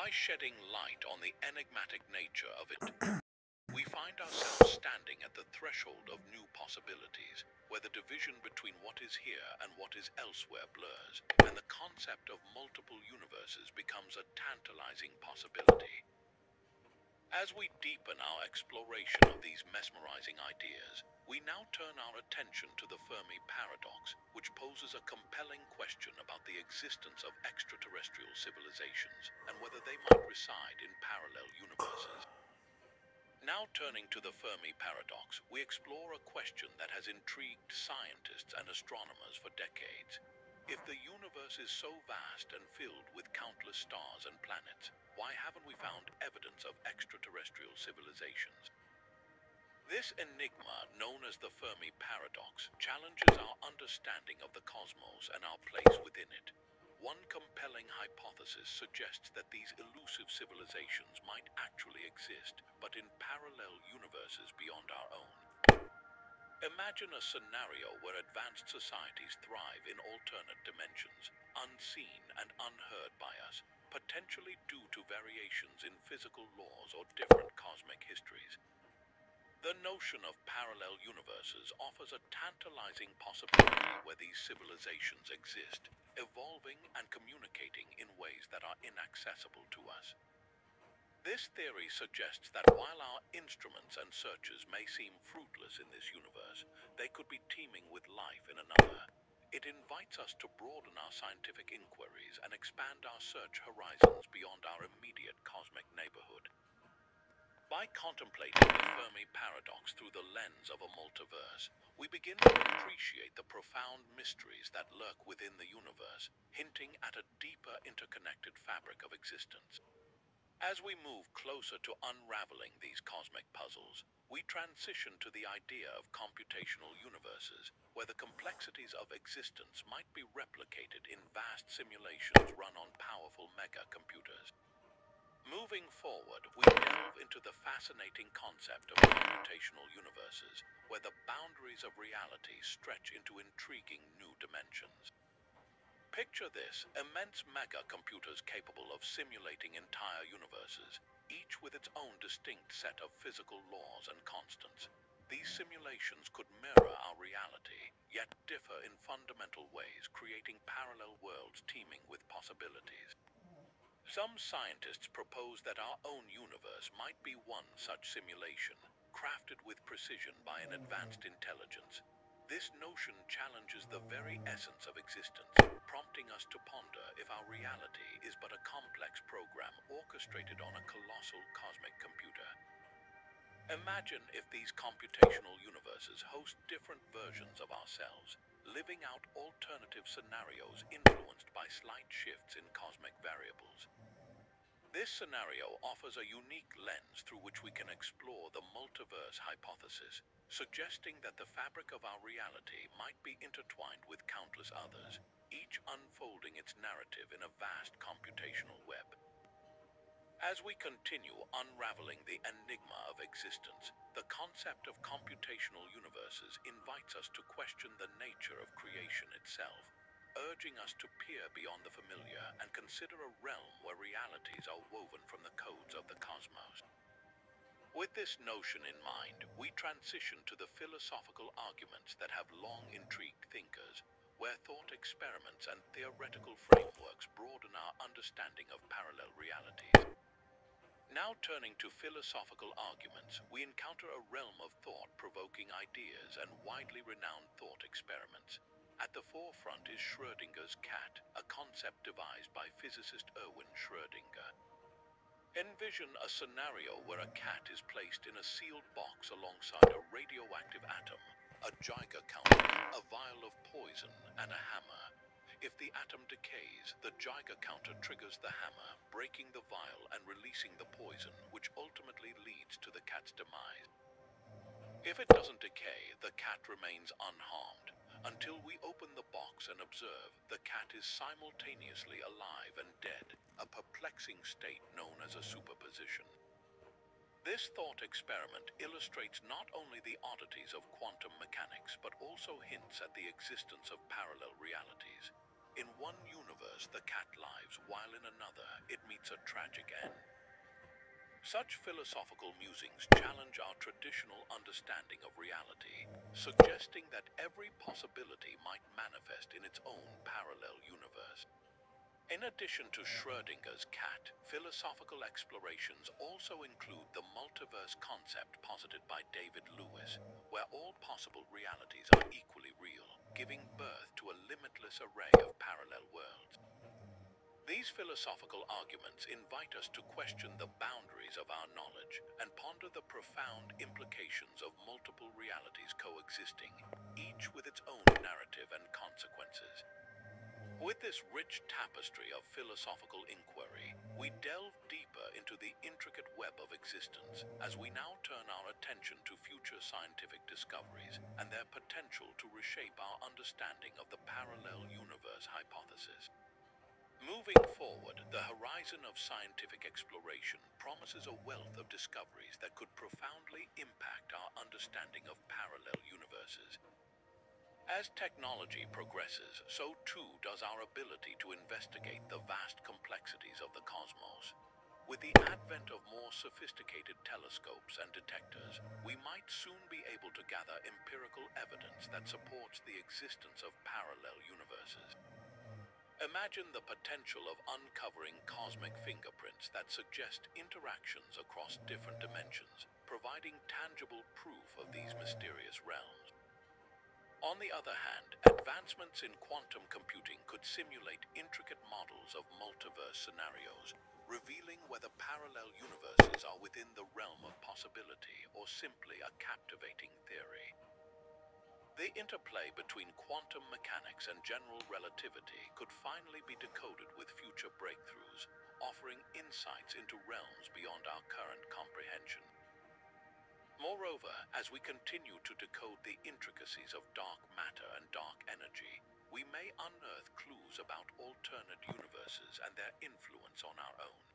By shedding light on the enigmatic nature of it, we find ourselves standing at the threshold of new possibilities, where the division between what is here and what is elsewhere blurs, and the concept of multiple universes becomes a tantalizing possibility. As we deepen our exploration of these mesmerizing ideas, we now turn our attention to the Fermi paradox, which poses a compelling question about the existence of extraterrestrial civilizations and whether they might reside in parallel universes. Now turning to the Fermi paradox, we explore a question that has intrigued scientists and astronomers for decades. If the universe is so vast and filled with countless stars and planets, why haven't we found evidence of extraterrestrial civilizations? This enigma, known as the Fermi paradox, challenges our understanding of the cosmos and our place within it. One compelling hypothesis suggests that these elusive civilizations might actually exist, but in parallel universes beyond our own. Imagine a scenario where advanced societies thrive in alternate dimensions, unseen and unheard by us, potentially due to variations in physical laws or different cosmic histories. The notion of parallel universes offers a tantalizing possibility where these civilizations exist, evolving and communicating in ways that are inaccessible to us. This theory suggests that while our instruments and searches may seem fruitless in this universe, they could be teeming with life in another. It invites us to broaden our scientific inquiries and expand our search horizons beyond our immediate cosmic neighborhood. By contemplating the Fermi paradox through the lens of a multiverse, we begin to appreciate the profound mysteries that lurk within the universe, hinting at a deeper interconnected fabric of existence. As we move closer to unraveling these cosmic puzzles, we transition to the idea of computational universes, where the complexities of existence might be replicated in vast simulations run on powerful mega computers. Moving forward, we delve into the fascinating concept of computational universes, where the boundaries of reality stretch into intriguing new dimensions. Picture this immense mega computers capable of simulating entire universes, each with its own distinct set of physical laws and constants. These simulations could mirror our reality, yet differ in fundamental ways, creating parallel worlds teeming with possibilities. Some scientists propose that our own universe might be one such simulation, crafted with precision by an advanced intelligence. This notion challenges the very essence of existence, prompting us to ponder if our reality is but a complex program orchestrated on a colossal cosmic computer. Imagine if these computational universes host different versions of ourselves, living out alternative scenarios influenced by slight shifts in cosmic variables. This scenario offers a unique lens through which we can explore the multiverse hypothesis, suggesting that the fabric of our reality might be intertwined with countless others, each unfolding its narrative in a vast computational web. As we continue unraveling the enigma of existence, the concept of computational universes invites us to question the nature of creation itself urging us to peer beyond the familiar and consider a realm where realities are woven from the codes of the cosmos. With this notion in mind, we transition to the philosophical arguments that have long intrigued thinkers, where thought experiments and theoretical frameworks broaden our understanding of parallel realities. Now turning to philosophical arguments, we encounter a realm of thought-provoking ideas and widely renowned thought experiments. At the forefront is Schrödinger's cat, a concept devised by physicist Erwin Schrödinger. Envision a scenario where a cat is placed in a sealed box alongside a radioactive atom, a Geiger counter, a vial of poison, and a hammer. If the atom decays, the Geiger counter triggers the hammer, breaking the vial and releasing the poison, which ultimately leads to the cat's demise. If it doesn't decay, the cat remains unharmed, until we open the box and observe the cat is simultaneously alive and dead, a perplexing state known as a superposition. This thought experiment illustrates not only the oddities of quantum mechanics, but also hints at the existence of parallel realities. In one universe, the cat lives, while in another, it meets a tragic end. Such philosophical musings challenge our traditional understanding of reality, suggesting that every possibility might manifest in its own parallel universe. In addition to Schrödinger's cat, philosophical explorations also include the multiverse concept posited by David Lewis, where all possible realities are equally real, giving birth to a limitless array of parallel worlds. These philosophical arguments invite us to question the boundaries of our knowledge and ponder the profound implications of multiple realities coexisting, each with its own narrative and consequences. With this rich tapestry of philosophical inquiry, we delve deeper into the intricate web of existence as we now turn our attention to future scientific discoveries and their potential to reshape our understanding of the parallel universe hypothesis. Moving forward, the horizon of scientific exploration promises a wealth of discoveries that could profoundly impact our understanding of parallel universes. As technology progresses, so too does our ability to investigate the vast complexities of the cosmos. With the advent of more sophisticated telescopes and detectors, we might soon be able to gather empirical evidence that supports the existence of parallel universes. Imagine the potential of uncovering cosmic fingerprints that suggest interactions across different dimensions, providing tangible proof of these mysterious realms. On the other hand, advancements in quantum computing could simulate intricate models of multiverse scenarios, revealing whether parallel universes are within the realm of possibility or simply a captivating theory. The interplay between quantum mechanics and general relativity could finally be decoded with future breakthroughs, offering insights into realms beyond our current comprehension. Moreover, as we continue to decode the intricacies of dark matter and dark energy, we may unearth clues about alternate universes and their influence on our own.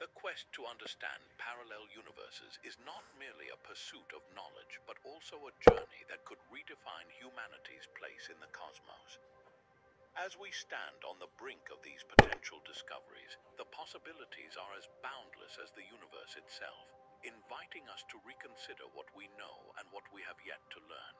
The quest to understand parallel universes is not merely a pursuit of knowledge, but also a journey that could redefine humanity's place in the cosmos. As we stand on the brink of these potential discoveries, the possibilities are as boundless as the universe itself, inviting us to reconsider what we know and what we have yet to learn.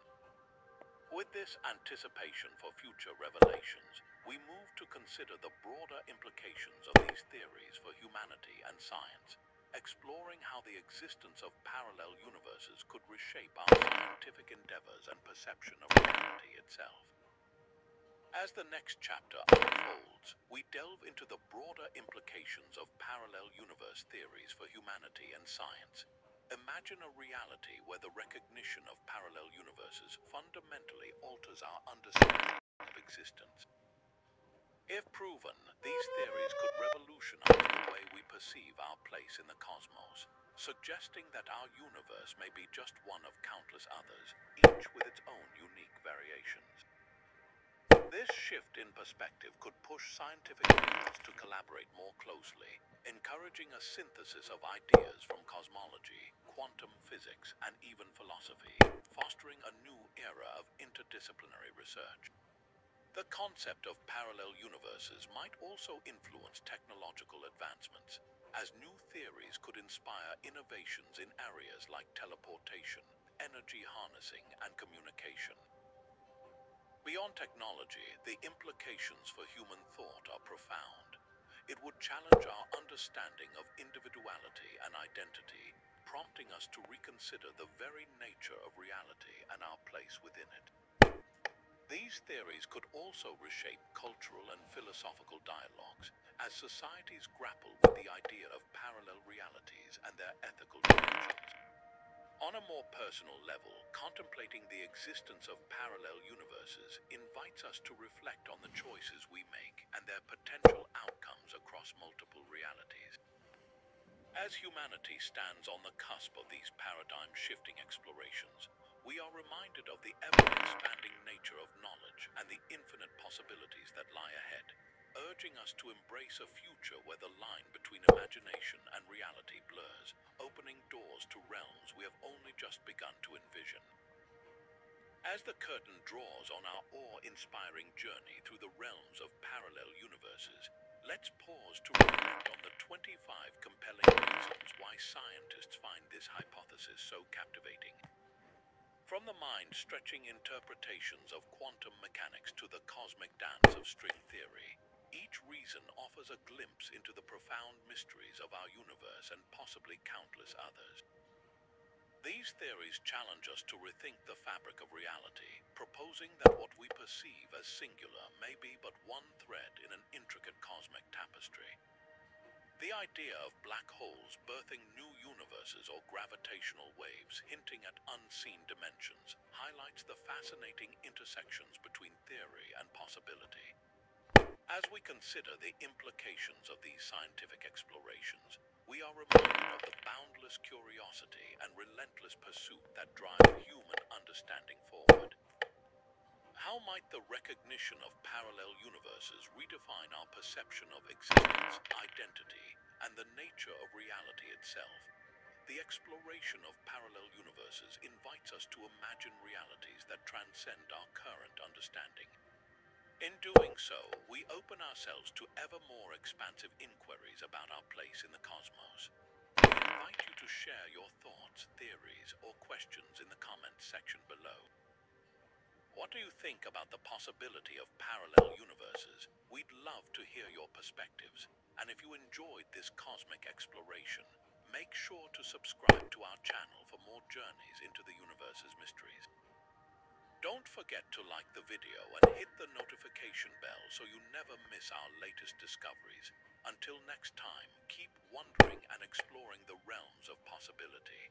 With this anticipation for future revelations, we move to consider the broader implications of these theories for humanity and science, exploring how the existence of parallel universes could reshape our scientific endeavors and perception of reality itself. As the next chapter unfolds, we delve into the broader implications of parallel universe theories for humanity and science, Imagine a reality where the recognition of parallel universes fundamentally alters our understanding of existence. If proven, these theories could revolutionize the way we perceive our place in the cosmos, suggesting that our universe may be just one of countless others, each with its own unique variations. This shift in perspective could push scientific fields to collaborate more closely, encouraging a synthesis of ideas from cosmology, quantum physics, and even philosophy, fostering a new era of interdisciplinary research. The concept of parallel universes might also influence technological advancements, as new theories could inspire innovations in areas like teleportation, energy harnessing, and communication. Beyond technology, the implications for human thought are profound. It would challenge our understanding of individuality and identity, prompting us to reconsider the very nature of reality and our place within it. These theories could also reshape cultural and philosophical dialogues as societies grapple with the idea of parallel realities and their ethical dimensions. On a more personal level, contemplating the existence of parallel universes invites us to reflect on the choices we make and their potential outcomes across multiple realities. As humanity stands on the cusp of these paradigm-shifting explorations, we are reminded of the ever-expanding nature of knowledge and the infinite possibilities that lie ahead, urging us to embrace a future where the line between imagination and reality blurs, opening doors to realms we have only just begun to envision. As the curtain draws on our awe-inspiring journey through the realms of parallel universes, let's pause to reflect on the 25 compelling reasons why scientists find this hypothesis so captivating. From the mind-stretching interpretations of quantum mechanics to the cosmic dance of string theory, each reason offers a glimpse into the profound mysteries of our universe and possibly countless others. These theories challenge us to rethink the fabric of reality, proposing that what we perceive as singular may be but one thread in an intricate cosmic tapestry. The idea of black holes birthing new universes or gravitational waves hinting at unseen dimensions highlights the fascinating intersections between theory and possibility. As we consider the implications of these scientific explorations, we are reminded of the boundless curiosity and relentless pursuit that drive human understanding forward. How might the recognition of parallel universes redefine our perception of existence, identity, and the nature of reality itself? The exploration of parallel universes invites us to imagine realities that transcend our current understanding. In doing so, we open ourselves to ever more expansive inquiries about our place in the cosmos. We invite you to share your thoughts, theories, or questions in the comments section below. What do you think about the possibility of parallel universes? We'd love to hear your perspectives. And if you enjoyed this cosmic exploration, make sure to subscribe to our channel for more journeys into the universe's mysteries. Don't forget to like the video and hit the notification bell so you never miss our latest discoveries. Until next time, keep wondering and exploring the realms of possibility.